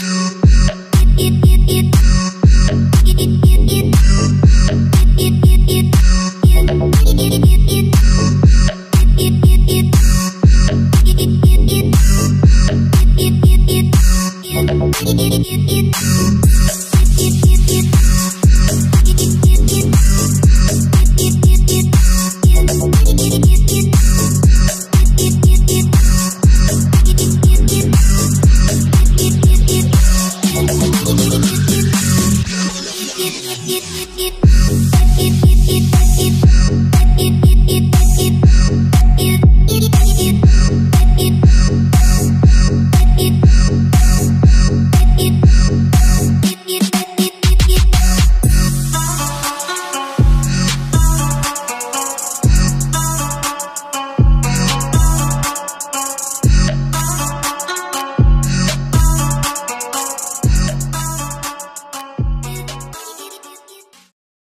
you it, it, it, it.